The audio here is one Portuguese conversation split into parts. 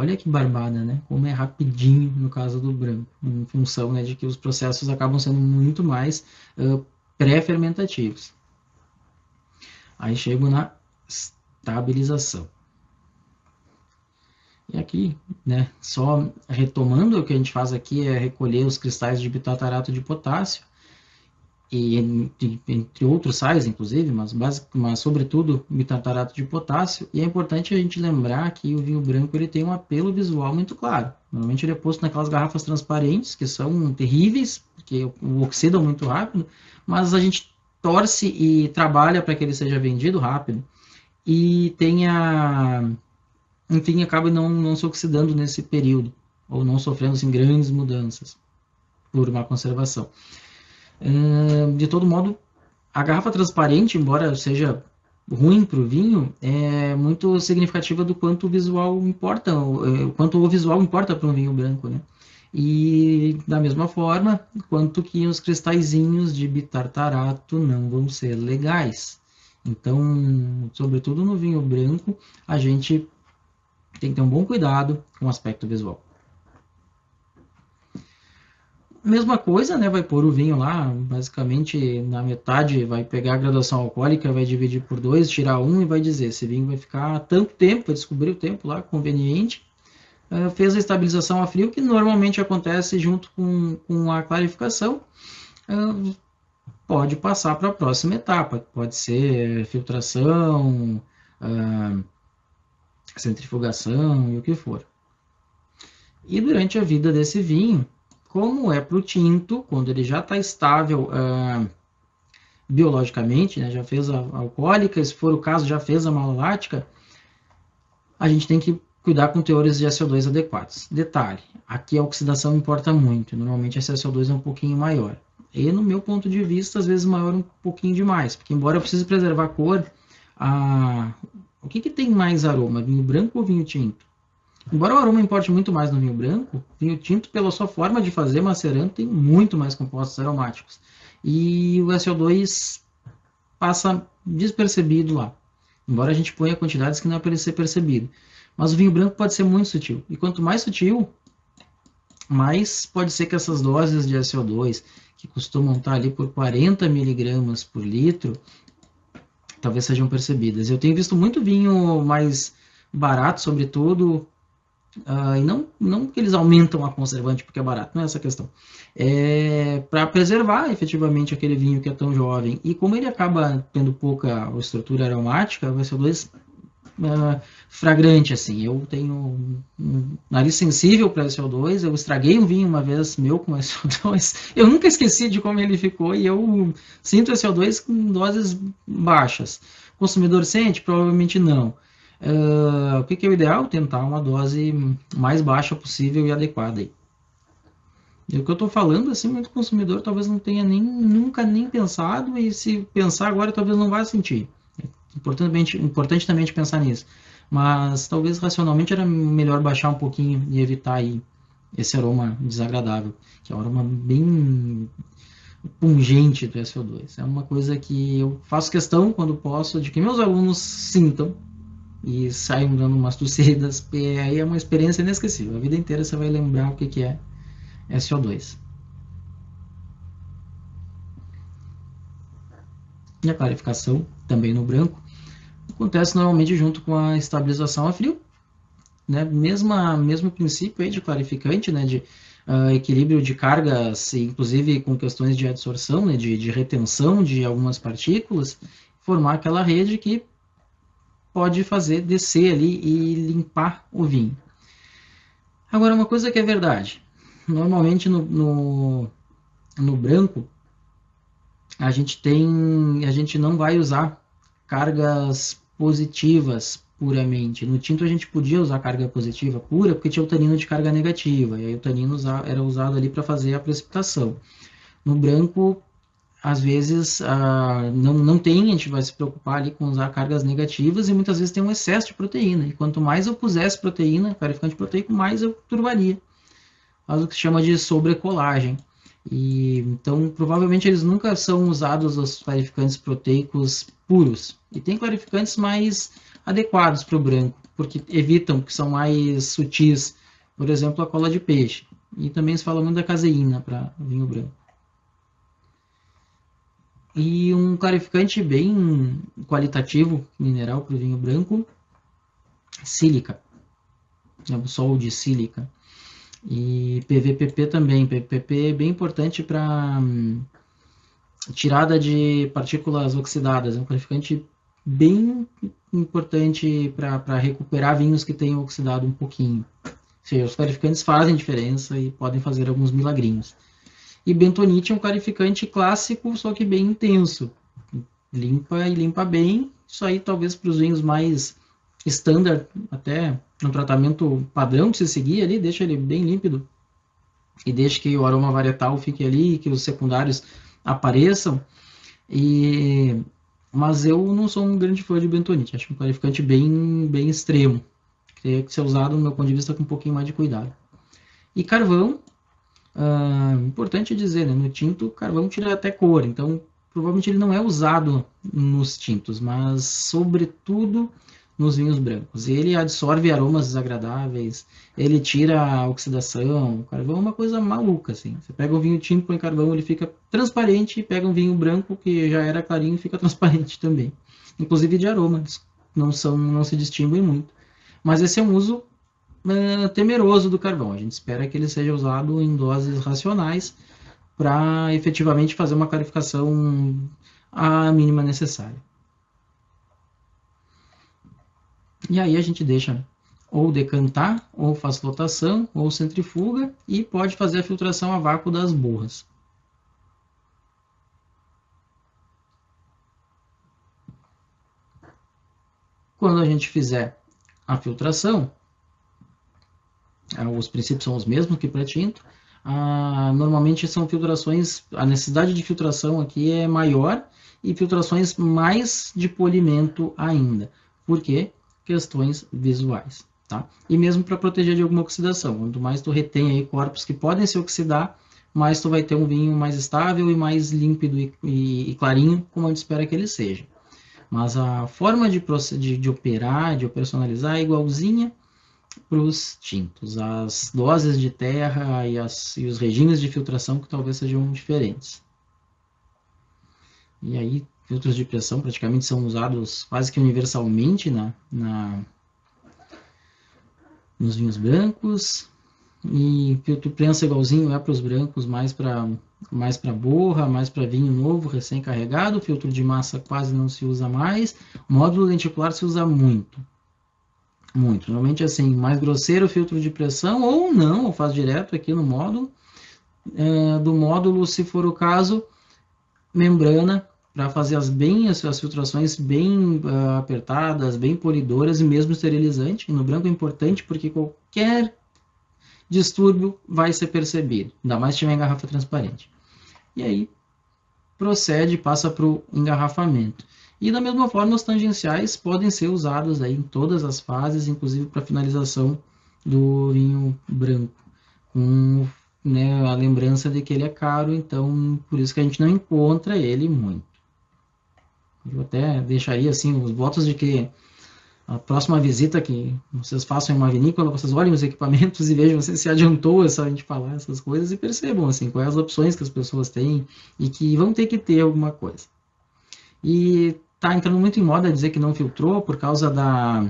Olha que barbada, né? Como é rapidinho no caso do branco, em função né, de que os processos acabam sendo muito mais uh, pré-fermentativos. Aí chego na estabilização. E aqui, né, só retomando, o que a gente faz aqui é recolher os cristais de bitartarato de potássio, e entre outros sais, inclusive, mas, basic, mas sobretudo bitartarato de potássio. E é importante a gente lembrar que o vinho branco ele tem um apelo visual muito claro. Normalmente ele é posto naquelas garrafas transparentes, que são terríveis, porque oxidam muito rápido, mas a gente torce e trabalha para que ele seja vendido rápido e tenha, enfim, acabe não, não se oxidando nesse período, ou não sofrendo assim, grandes mudanças por uma conservação de todo modo, a garrafa transparente, embora seja ruim para o vinho, é muito significativa do quanto o visual importa, o é, quanto o visual importa para um vinho branco, né? E da mesma forma, quanto que os cristalzinhos de bitartarato não vão ser legais. Então, sobretudo no vinho branco, a gente tem que ter um bom cuidado com o aspecto visual. Mesma coisa, né? Vai pôr o vinho lá, basicamente na metade, vai pegar a graduação alcoólica, vai dividir por dois, tirar um e vai dizer: esse vinho vai ficar tanto tempo, vai descobrir o tempo lá conveniente. Uh, fez a estabilização a frio, que normalmente acontece junto com, com a clarificação. Uh, pode passar para a próxima etapa, pode ser filtração, uh, centrifugação e o que for. E durante a vida desse vinho, como é para o tinto, quando ele já está estável uh, biologicamente, né, já fez a alcoólica, se for o caso, já fez a malolática, a gente tem que cuidar com teores de SO2 adequados. Detalhe, aqui a oxidação importa muito, normalmente esse SO2 é um pouquinho maior. E no meu ponto de vista, às vezes maior um pouquinho demais, porque embora eu precise preservar a cor, a... o que, que tem mais aroma, vinho branco ou vinho tinto? Embora o aroma importe muito mais no vinho branco, vinho tinto, pela sua forma de fazer macerando, tem muito mais compostos aromáticos. E o SO2 passa despercebido lá. Embora a gente ponha quantidades que não é para ele ser percebido. Mas o vinho branco pode ser muito sutil. E quanto mais sutil, mais pode ser que essas doses de SO2, que costumam estar ali por 40 miligramas por litro, talvez sejam percebidas. Eu tenho visto muito vinho mais barato, sobretudo, Uh, e não, não que eles aumentam a conservante porque é barato, não é essa a questão. É para preservar efetivamente aquele vinho que é tão jovem. E como ele acaba tendo pouca estrutura aromática, vai ser dois uh, fragrante assim. Eu tenho um, nariz sensível para SO2. Eu estraguei um vinho uma vez meu com SO2. Eu nunca esqueci de como ele ficou e eu sinto SO2 com doses baixas. O consumidor sente? Provavelmente não. Uh, o que, que, é o ideal? Tentar uma dose mais baixa possível e adequada. Aí. E o que eu estou falando, assim, muito consumidor talvez não tenha nem, nunca nem pensado, e se pensar agora talvez não vá sentir. É importante, importante também de pensar nisso. Mas talvez racionalmente era melhor baixar um pouquinho e evitar aí esse aroma desagradável, que é um aroma bem pungente do SO2. É uma coisa que eu faço questão, quando posso, de que meus alunos sintam e saem dando umas tossidas, aí é uma experiência inesquecível. A vida inteira você vai lembrar o que, que é SO2. E a clarificação, também no branco, acontece normalmente junto com a estabilização a frio. Né? Mesma, mesmo princípio aí de clarificante, né? de uh, equilíbrio de cargas, inclusive com questões de adsorção, né? de, de retenção de algumas partículas, formar aquela rede que pode fazer descer ali e limpar o vinho. Agora, uma coisa que é verdade, normalmente no, no, no branco, a gente tem, a gente não vai usar cargas positivas puramente. No tinto a gente podia usar carga positiva pura porque tinha o tanino de carga negativa, e aí o tanino era usado ali para fazer a precipitação. No branco às vezes ah, não, não tem, a gente vai se preocupar ali com usar cargas negativas e muitas vezes tem um excesso de proteína. E quanto mais eu pusesse proteína, clarificante proteico, mais eu turvaria. Faz o que se chama de sobrecolagem. E, então, provavelmente eles nunca são usados os clarificantes proteicos puros. E tem clarificantes mais adequados para o branco, porque evitam que são mais sutis, por exemplo, a cola de peixe. E também se fala muito da caseína para vinho branco. E um clarificante bem qualitativo, mineral para o vinho branco, sílica. É sol de sílica. E PVPP também. PVPP é bem importante para hum, tirada de partículas oxidadas. É um qualificante bem importante para recuperar vinhos que tenham oxidado um pouquinho. Ou seja, os clarificantes fazem diferença e podem fazer alguns milagrinhos. E bentonite é um clarificante clássico, só que bem intenso. Limpa e limpa bem. Isso aí talvez para os vinhos mais standard, até no tratamento padrão que se seguir ali, deixa ele bem límpido. E deixa que o aroma varietal fique ali, que os secundários apareçam. E mas eu não sou um grande fã de bentonite, acho um clarificante bem bem extremo. Teria que ser usado, no meu ponto de vista, com um pouquinho mais de cuidado. E carvão, ah, importante dizer, né, no tinto, o carvão tira até cor, então provavelmente ele não é usado nos tintos, mas sobretudo nos vinhos brancos. Ele absorve aromas desagradáveis, ele tira a oxidação. O carvão é uma coisa maluca, assim. Você pega um vinho tinto, põe carvão, ele fica transparente, pega um vinho branco que já era clarinho, fica transparente também. Inclusive de aromas, não são, não se distinguem muito. Mas esse é um uso uh, temeroso do carvão. A gente espera que ele seja usado em doses racionais para efetivamente fazer uma clarificação a mínima necessária. E aí a gente deixa ou decantar, ou faz flotação, ou centrifuga, e pode fazer a filtração a vácuo das borras. Quando a gente fizer a filtração, os princípios são os mesmos que para tinto. Ah, normalmente são filtrações, a necessidade de filtração aqui é maior e filtrações mais de polimento ainda. Por quê? questões visuais, tá? E mesmo para proteger de alguma oxidação, quanto mais tu retém aí corpos que podem se oxidar, mais tu vai ter um vinho mais estável e mais límpido e, e, e clarinho, como a gente espera que ele seja. Mas a forma de, de, de operar, de operacionalizar é igualzinha para os tintos. As doses de terra e, as, e os regimes de filtração que talvez sejam diferentes. E aí filtros de pressão praticamente são usados quase que universalmente na, na nos vinhos brancos. E filtro prensa igualzinho é para os brancos, mais para mais para borra, mais para vinho novo, recém-carregado. Filtro de massa quase não se usa mais. Módulo lenticular se usa muito. Muito. Normalmente assim, mais grosseiro filtro de pressão, ou não, ou faz direto aqui no módulo. É, do módulo, se for o caso, membrana para fazer as bem as, as filtrações bem uh, apertadas, bem polidoras e mesmo esterilizante. no branco é importante porque qualquer distúrbio vai ser percebido, ainda mais se tiver garrafa transparente. E aí procede, passa para o engarrafamento. E da mesma forma, os tangenciais podem ser usados aí em todas as fases, inclusive para finalização do vinho branco, com né, a lembrança de que ele é caro, então por isso que a gente não encontra ele muito. Eu até deixaria assim os votos de que a próxima visita que vocês façam em uma vinícola, vocês olhem os equipamentos e vejam se se adiantou essa, a gente falar essas coisas e percebam assim quais as opções que as pessoas têm e que vão ter que ter alguma coisa. E tá entrando muito em moda dizer que não filtrou por causa da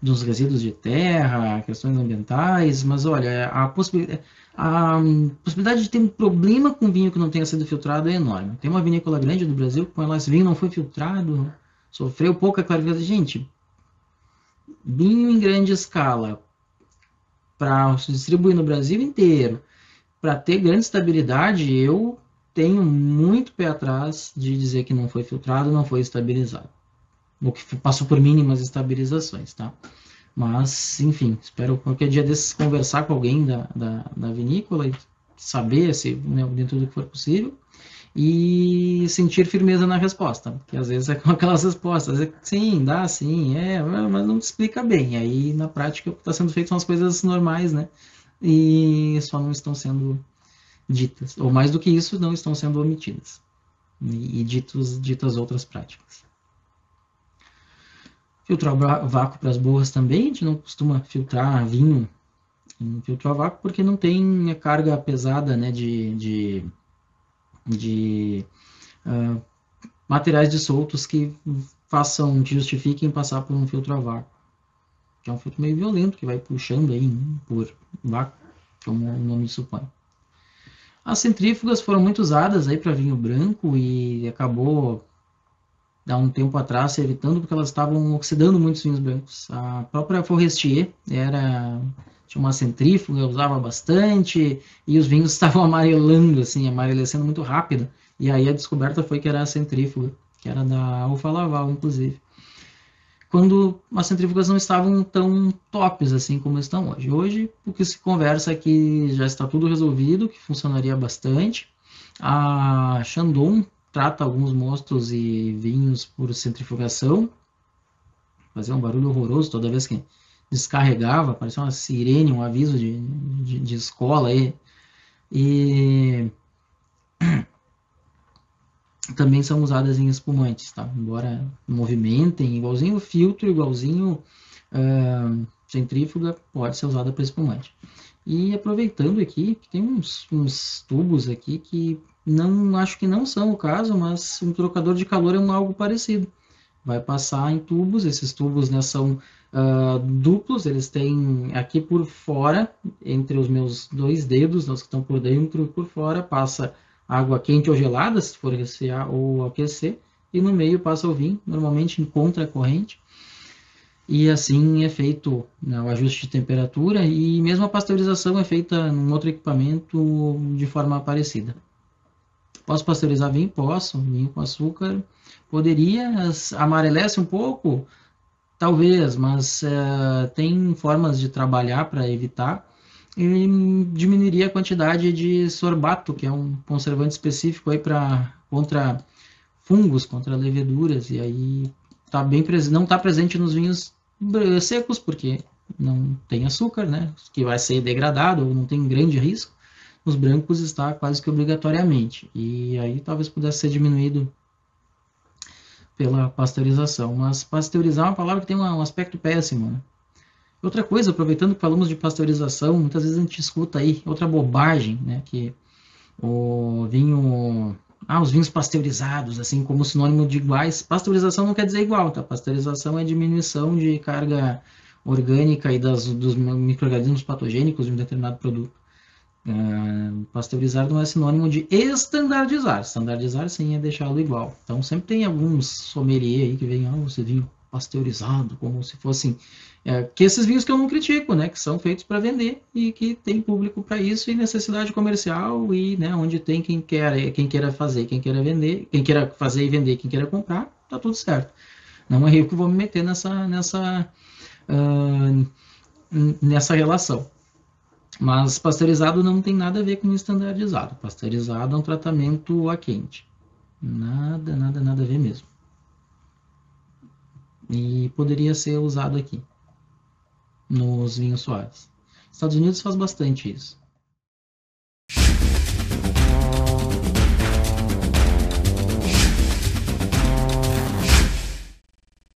dos resíduos de terra, questões ambientais, mas olha, a possibilidade a possibilidade de ter um problema com vinho que não tenha sido filtrado é enorme. Tem uma vinícola grande do Brasil que, com esse vinho não foi filtrado, sofreu pouca clarificação. Gente, vinho em grande escala para se distribuir no Brasil inteiro, para ter grande estabilidade, eu tenho muito pé atrás de dizer que não foi filtrado, não foi estabilizado. Ou que passou por mínimas estabilizações, tá? Mas, enfim, espero qualquer dia desses conversar com alguém da, da, da vinícola e saber se, né, dentro do que for possível, e sentir firmeza na resposta, porque às vezes é com aquelas respostas, é, sim, dá, sim, é, mas não te explica bem. Aí na prática o que está sendo feito são as coisas normais, né? E só não estão sendo ditas, ou mais do que isso, não estão sendo omitidas e, ditos, ditas outras práticas. Filtro a vácuo para as borras também, a gente não costuma filtrar vinho em filtro a vácuo porque não tem carga pesada né, de, de, de uh, materiais dissoltos que façam, que justifiquem passar por um filtro a vácuo. Que é um filtro meio violento, que vai puxando aí por vácuo, como o nome supõe. As centrífugas foram muito usadas aí para vinho branco e acabou há um tempo atrás se evitando porque elas estavam oxidando muitos vinhos brancos. A própria Forestier era tinha uma centrífuga, usava bastante e os vinhos estavam amarelando assim, amarelecendo muito rápido. E aí a descoberta foi que era a centrífuga, que era da Alfa Laval, inclusive. Quando as centrífugas não estavam tão tops assim como estão hoje. Hoje, o que se conversa é que já está tudo resolvido, que funcionaria bastante. A Chandon trata alguns mostos e vinhos por centrifugação. Fazia um barulho horroroso toda vez que descarregava, parecia uma sirene, um aviso de, de, de escola aí. E também são usadas em espumantes, tá? Embora movimentem, igualzinho filtro, igualzinho uh, centrífuga, pode ser usada para espumante. E aproveitando aqui, tem uns, uns tubos aqui que não acho que não são o caso, mas um trocador de calor é um algo parecido. Vai passar em tubos, esses tubos né, são uh, duplos, eles têm aqui por fora, entre os meus dois dedos, os que estão por dentro e por fora, passa água quente ou gelada, se for resfriar ou aquecer, e no meio passa o vinho, normalmente em contra-corrente, e assim é feito né, o ajuste de temperatura, e mesmo a pasteurização é feita num outro equipamento de forma parecida. Posso pasteurizar vinho? Posso. Vinho com açúcar poderia, amarelece um pouco, talvez, mas uh, tem formas de trabalhar para evitar e diminuiria a quantidade de sorbato, que é um conservante específico aí para contra fungos, contra leveduras, e aí tá bem não está presente nos vinhos secos, porque não tem açúcar, né, que vai ser degradado ou não tem grande risco nos brancos está quase que obrigatoriamente. E aí talvez pudesse ser diminuído pela pasteurização. Mas pasteurizar é uma palavra que tem um aspecto péssimo. Né? Outra coisa, aproveitando que falamos de pasteurização, muitas vezes a gente escuta aí outra bobagem, né? Que o vinho. Ah, os vinhos pasteurizados, assim, como sinônimo de iguais. Pasteurização não quer dizer igual, tá? Pasteurização é diminuição de carga orgânica e das, dos micro-organismos patogênicos de um determinado produto. Uh, pasteurizar não é sinônimo de estandardizar. Estandardizar sim é deixá-lo igual. Então sempre tem alguns sommelier aí que vem, ah, você vinho pasteurizado, como se fossem é, que esses vinhos que eu não critico, né, que são feitos para vender e que tem público para isso e necessidade comercial e, né, onde tem quem quer, quem queira fazer, quem queira vender, quem queira fazer e vender, quem queira comprar, tá tudo certo. Não é eu que vou me meter nessa nessa uh, nessa relação. Mas pasteurizado não tem nada a ver com estandardizado. Pasteurizado é um tratamento a quente. Nada, nada, nada a ver mesmo. E poderia ser usado aqui, nos vinhos suaves. Estados Unidos faz bastante isso.